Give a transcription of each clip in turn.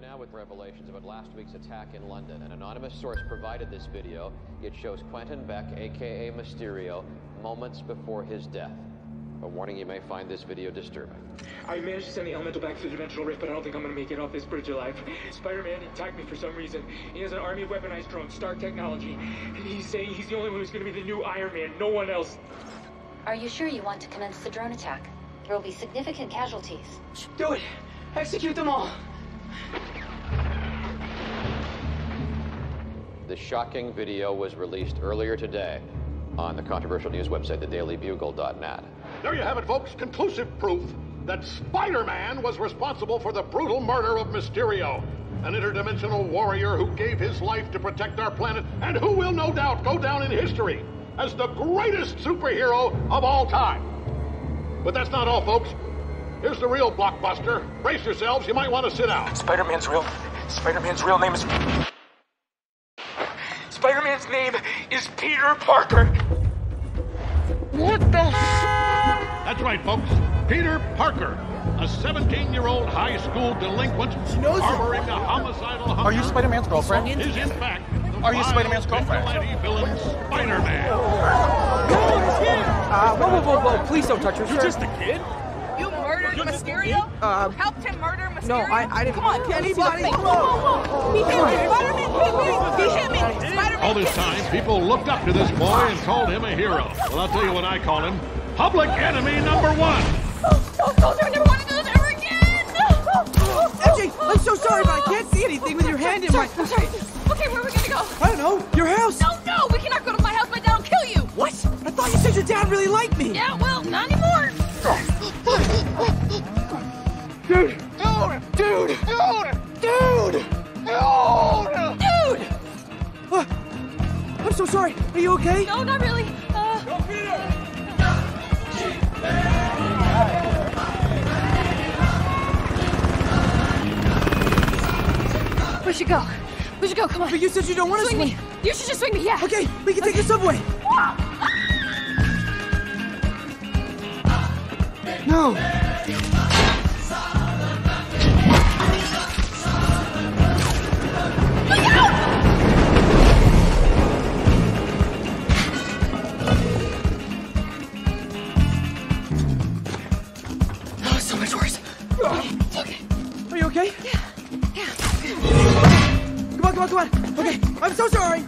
you now with revelations about last week's attack in London. An anonymous source provided this video. It shows Quentin Beck, aka Mysterio, moments before his death. A warning you may find this video disturbing. I managed to send the elemental back through the dimensional rift, but I don't think I'm gonna make it off this bridge alive. Spider-Man attacked me for some reason. He has an army of weaponized drones, Stark Technology. And he's saying he's the only one who's gonna be the new Iron Man, no one else. Are you sure you want to commence the drone attack? There will be significant casualties. Do it! Execute them all! The shocking video was released earlier today on the controversial news website, thedailybugle.net. There you have it, folks. Conclusive proof that Spider Man was responsible for the brutal murder of Mysterio, an interdimensional warrior who gave his life to protect our planet and who will no doubt go down in history as the greatest superhero of all time. But that's not all, folks. Here's the real blockbuster. Brace yourselves, you might want to sit down. Spider-Man's real... Spider-Man's real name is... Spider-Man's name is Peter Parker! What the... That's right, folks. Peter Parker, a 17 year old high school delinquent harboring a homicidal hunger. Are you Spider-Man's girlfriend? Is in fact. Are you Spider-Man's girlfriend? vigilante villain Spider-Man. Uh, whoa, whoa, whoa, whoa, please don't touch her. You're just a kid? You murdered Mysterio? Uh, Helped him murder Mysterio? no, I- I didn't- Come on, Can't anybody- look me. Whoa, whoa, whoa. He hit me. Spider-Man hit me. He hit me. Spider-Man All this hit time, people looked up to this boy and called him a hero. Well, I'll tell you what I call him public enemy number one. Don't do it. Never want to do this ever again. MJ, I'm so sorry, but I can't see anything with your hand in my. I'm sorry. I'm so sorry. Are you okay? No, not really. Uh, we should go. We should go. Come on. But you said you don't want to swing swing. me. You should just swing me. Yeah. Okay, we can take the subway. No. Okay? Yeah. Yeah. Come on, come on, come on. Okay, I'm so sorry.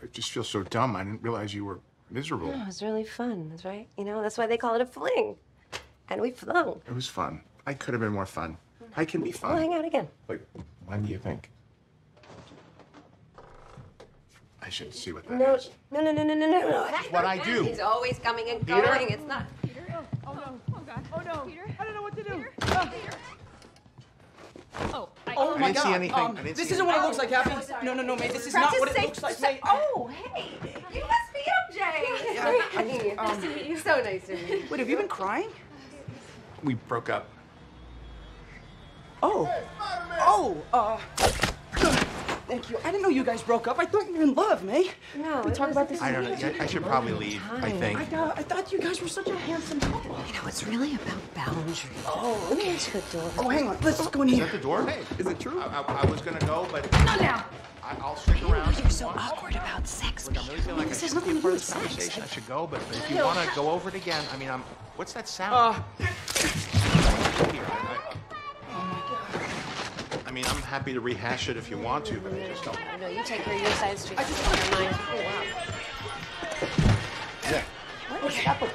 I just feel so dumb. I didn't realize you were miserable. It was really fun, that's right. You know, that's why they call it a fling. And we flung. It was fun. I could have been more fun. I can be We'll hang out again. Like, when do you think? I should see what that No, is. no, no, no, no, no, no, no. That's what I do. He's always coming and Peter? going. It's not. Peter? Oh, no. Oh, God. Oh, no. Peter? I don't know what to do. Oh, I, Oh I my didn't god. see anything. Um, I didn't this see isn't what it looks like, Happy. No, no, no, mate. This is not what it safe- looks like, sa- mate. Oh, hey. You must be MJ. Yeah, I Hey, nice to meet you. So nice to meet you. Wait, have you been crying? We broke up. Oh. Oh, uh. Thank you. I didn't know you guys broke up. I thought you were in love, May. No, we it talk about this. I don't know. I, I should probably leave, I think. I thought, I thought you guys were such a handsome couple. You know, it's really about boundaries. Oh, Let me answer the door. Oh, hang on. Let's go in Is here. that the door? Hey, Is it true? I, I, I was gonna go, but Not now. I, I'll stick around. You're so awkward about sex, Look, I'm really feeling like This has nothing a to do with sex. conversation. I should go, but, but if you want to go over it again, I mean, I'm. What's that sound? Uh, Here, I, I mean, I'm happy to rehash it if you want to, but I just don't. No, you take her your side street. I just want your mind. Yeah.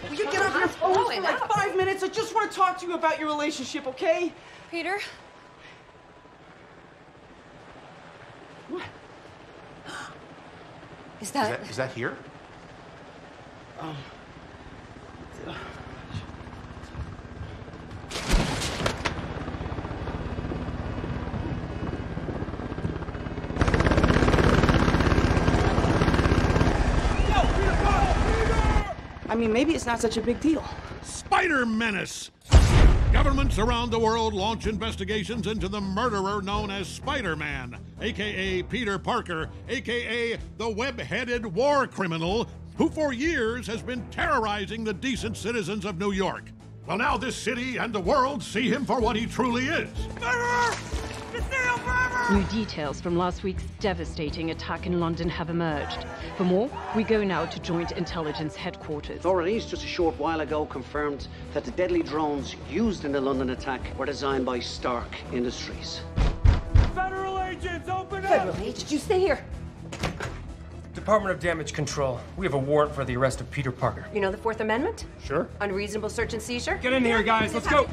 will you get off your phone for like five minutes? I just want to talk to you about your relationship, okay? Peter? What? Is Is that? that, is that here? Um, I mean, maybe it's not such a big deal. Spider Menace. Governments around the world launch investigations into the murderer known as Spider Man, aka Peter Parker, aka the web headed war criminal who for years has been terrorizing the decent citizens of New York. Well, now this city and the world see him for what he truly is. New details from last week's devastating attack in London have emerged. For more, we go now to Joint Intelligence Headquarters. Authorities just a short while ago confirmed that the deadly drones used in the London attack were designed by Stark Industries. Federal agents, open up! Federal agents, you stay here. Department of Damage Control. We have a warrant for the arrest of Peter Parker. You know the Fourth Amendment? Sure. Unreasonable search and seizure? Get in here, guys. Let's go.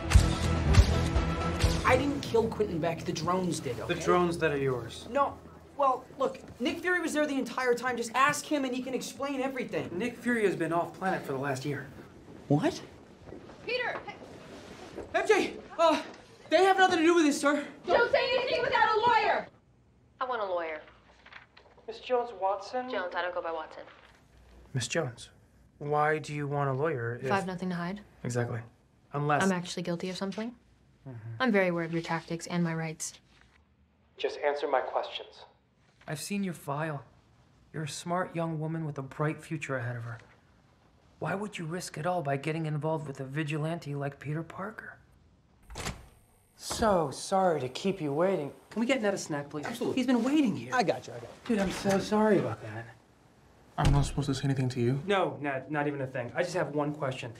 I didn't kill Quentin Beck. The drones did, okay? The drones that are yours. No. Well, look, Nick Fury was there the entire time. Just ask him and he can explain everything. Nick Fury has been off planet for the last year. What? Peter! MJ! Uh, they have nothing to do with this, sir. Don't say anything without a lawyer! I want a lawyer. Miss Jones Watson? Jones, I don't go by Watson. Miss Jones, why do you want a lawyer if... If I have nothing to hide. Exactly. Unless... I'm actually guilty of something. I'm very aware of your tactics and my rights. Just answer my questions. I've seen your file. You're a smart young woman with a bright future ahead of her. Why would you risk it all by getting involved with a vigilante like Peter Parker? So sorry to keep you waiting. Can we get Ned a snack, please? Absolutely. He's been waiting here. I got you, I got you. Dude, I'm so sorry about that. I'm not supposed to say anything to you? No, Ned, not even a thing. I just have one question.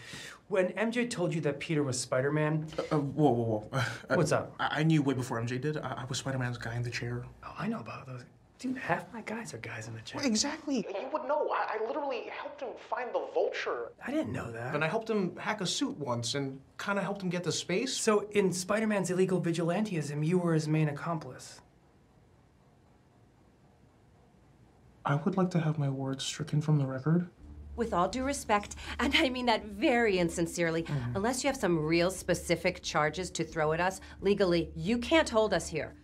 When MJ told you that Peter was Spider Man, Uh, whoa, whoa, whoa. Uh, What's up? I, I knew way before MJ did. I, I was Spider Man's guy in the chair. oh, I know about those. Dude, half my guys are guys in the chair. exactly. You would know. I, I literally helped him find the vulture. I didn't know that. And I helped him hack a suit once and kind of helped him get to space. So, in Spider Man's illegal vigilantism, you were his main accomplice. I would like to have my words stricken from the record. With all due respect, and I mean that very insincerely, mm-hmm. unless you have some real specific charges to throw at us, legally, you can't hold us here.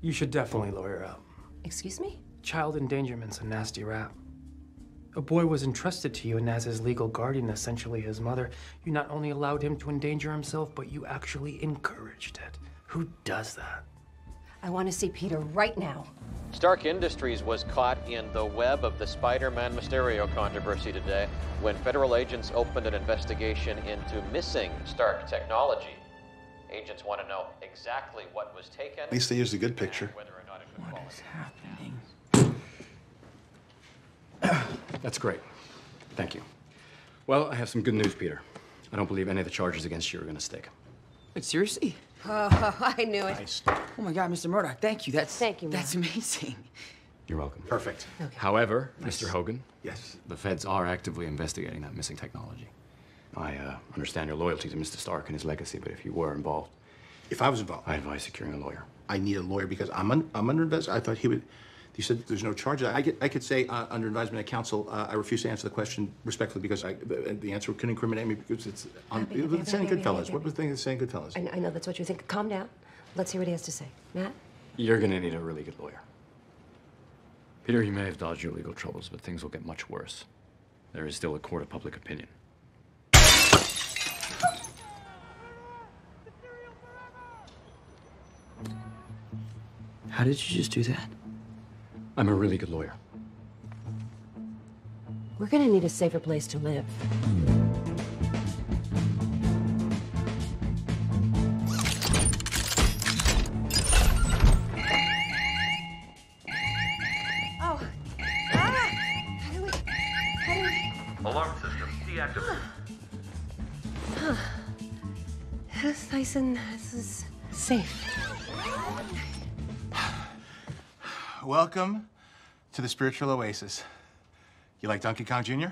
You should definitely lawyer up. Excuse me? Child endangerment's a nasty rap. A boy was entrusted to you, and as his legal guardian, essentially his mother, you not only allowed him to endanger himself, but you actually encouraged it. Who does that? I want to see Peter right now. Stark Industries was caught in the web of the Spider Man Mysterio controversy today when federal agents opened an investigation into missing Stark technology. Agents want to know exactly what was taken. At least they used a good picture. Whether or not it could What qualify. is happening? That's great. Thank you. Well, I have some good news, Peter. I don't believe any of the charges against you are going to stick. Wait, seriously? Oh, I knew it. Oh my God, Mr. Murdock, thank you. That's Thank you, That's amazing. You're welcome. Perfect. However, Mr. Hogan, Yes. the feds are actively investigating that missing technology. I uh, understand your loyalty to Mr. Stark and his legacy, but if you were involved, If I was involved, I advise securing a lawyer. I need a lawyer because I'm un, I'm under investigation. I thought he would. You said there's no charges. I could I could say uh, under advisement of counsel, uh, I refuse to answer the question respectfully because I the, the answer could incriminate me because it's on Baby, it was saying baby, Goodfellas. What was the thing that's saying Goodfellas? I, I know that's what you think. Calm down. Let's hear what he has to say. Matt? You're going to need a really good lawyer. Peter, you may have dodged your legal troubles, but things will get much worse. There is still a court of public opinion. How did you just do that? I'm a really good lawyer. We're gonna need a safer place to live. Oh. Ah! How do we. How do we. Alarm system deactivated. This nice and this is safe. Welcome to the spiritual oasis. You like Donkey Kong Jr.?